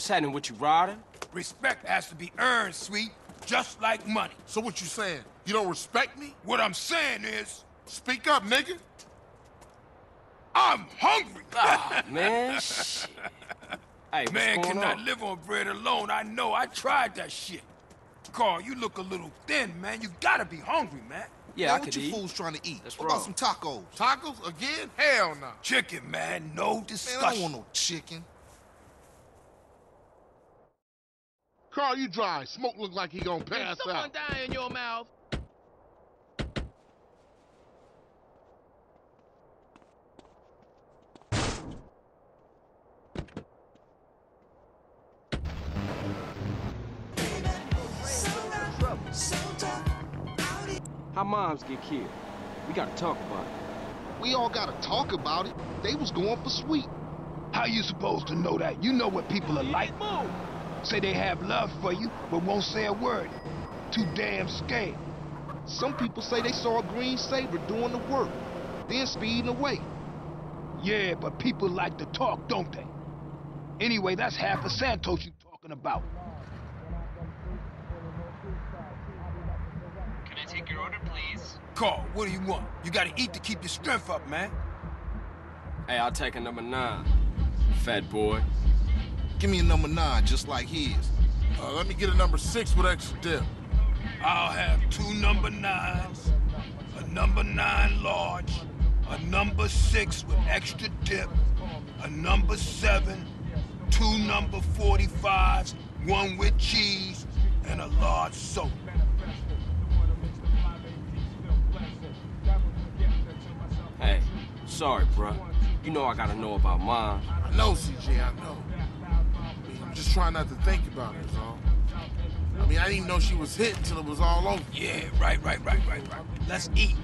What's happening with you, Ryder? Respect has to be earned, sweet, just like money. So what you saying? You don't respect me? What I'm saying is, Speak up, nigga. I'm hungry. Ah, man, shit. Hey, Man cannot on? live on bread alone. I know. I tried that shit. Carl, you look a little thin, man. You gotta be hungry, man. Yeah, man, I what could you eat. fools trying to eat? That's what about some tacos? Tacos again? Hell no. Chicken, man. No Man, discussion. I don't want no chicken. Carl, you dry. Smoke look like he gonna pass Someone out. die in your mouth. How moms get killed? We gotta talk about it. We all gotta talk about it. They was going for sweet. How you supposed to know that? You know what people are like. Say they have love for you, but won't say a word. Too damn scared. Some people say they saw a green Sabre doing the work, then speeding away. Yeah, but people like to talk, don't they? Anyway, that's half of Santos you talking about. Can I take your order, please? Carl, what do you want? You gotta eat to keep your strength up, man. Hey, I'll take a number nine. Fat boy. Give me a number nine, just like his. Uh, let me get a number six with extra dip. I'll have two number nines, a number nine large, a number six with extra dip, a number seven, two number 45s, one with cheese, and a large soda. Hey, sorry, bruh. You know I gotta know about mine. I know, CJ, I know. I mean, I'm just trying not to think about it, is all. I mean, I didn't even know she was hit until it was all over. Yeah, right, right, right, right, right. Let's eat.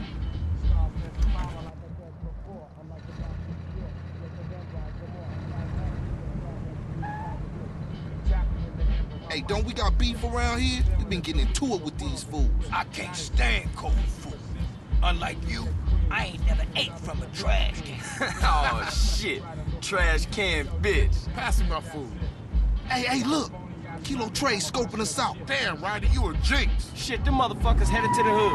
Hey, don't we got beef around here? We've been getting into it with these fools. I can't stand cold food. Unlike you, I ain't never ate from a trash can. oh, shit. Trash can bitch. Pass me my food. Hey, hey, look. Kilo Trey scoping us out. Damn, Ryder, you a jinx. Shit, them motherfuckers headed to the hood.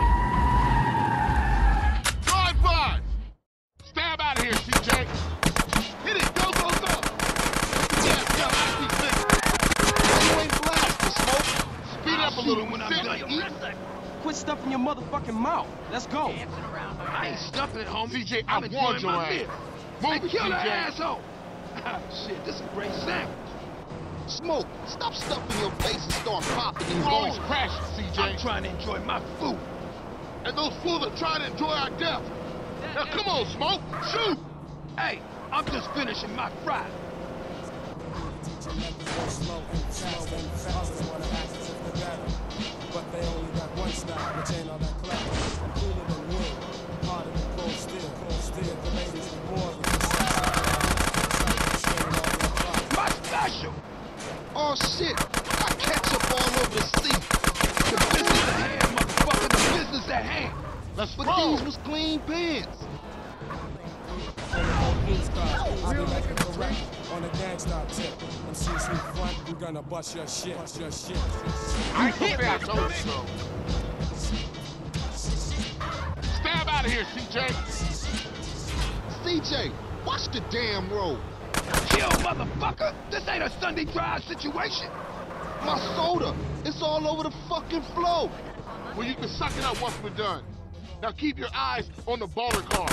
Drive by! Stab out of here, CJ. Hit it, go, go, go! Yeah, yeah, I keep thinking. You ain't blasting, Smoke. Speed up a little when I'm Sit, done. Quit stuffing your motherfucking mouth. Let's go. I ain't stuffing it, homie. CJ, I warned enjoying your my ass. Move Hey, it, kill the asshole. Shit, this is a great sandwich. Smoke, stop stuffing your face and start popping these You always balls. crashing, I'm CJ. trying to enjoy my food. And those fools are trying to enjoy our death. Now, come on, Smoke. Shoot! Hey, I'm just finishing my fry. But they only Shit. Got ketchup all over the seat. The business at hand, motherfucker. The business at hand. Let's But roll. these was clean pants. I be like a correct on a gangsta tip. MCs in front, we gonna bust your shit. Bust your shit. I ain't gonna I told you so. Stab out of here, CJ. CJ, watch the damn road. Kill, motherfucker. This ain't a Sunday drive situation. My soda, it's all over the fucking floor. Well, you can suck it up once we're done. Now keep your eyes on the Balla car.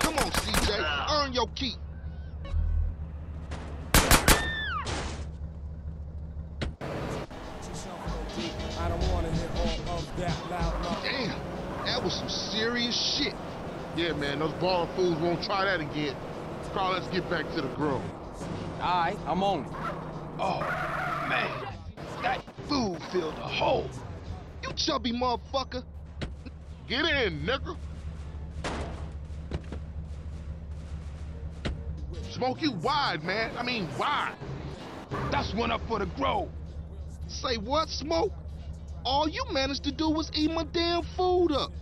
Come on, CJ, earn your keep. I don't wanna hear all of that loud mouth. Damn, that was some serious shit. Yeah, man, those Balla fools won't try that again. Carl, let's get back to the grill. All right, I'm on it. Oh, man. That food filled a hole. You chubby motherfucker. Get in, nigga. Smoke you wide, man. I mean, wide. That's one up for the grove. Say what, Smoke? All you managed to do was eat my damn food up.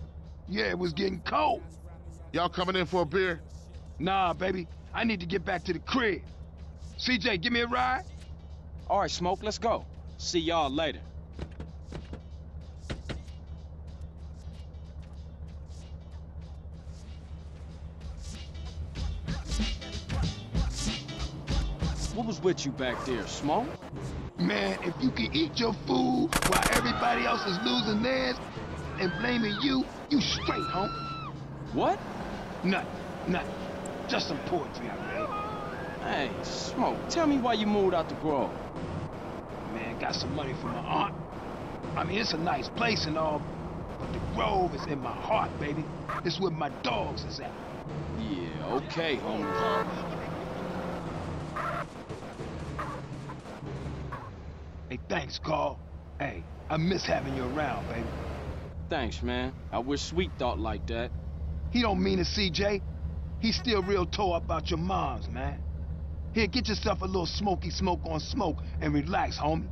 Yeah, it was getting cold. Y'all coming in for a beer? Nah, baby. I need to get back to the crib. CJ, give me a ride. All right, Smoke, let's go. See y'all later. What was with you back there, Smoke? Man, if you can eat your food while everybody else is losing theirs and blaming you, you straight, home. What? Nothing, nothing. Just some poetry I read. Hey, Smoke, tell me why you moved out the Grove. Man, got some money from my aunt. I mean, it's a nice place and all, but the Grove is in my heart, baby. It's where my dogs is at. Yeah, okay, homie. Hey, thanks, Carl. Hey, I miss having you around, baby. Thanks, man. I wish Sweet thought like that. He don't mean it, CJ. He's still real tore up about your moms, man. Here, get yourself a little smoky smoke on smoke and relax, homie.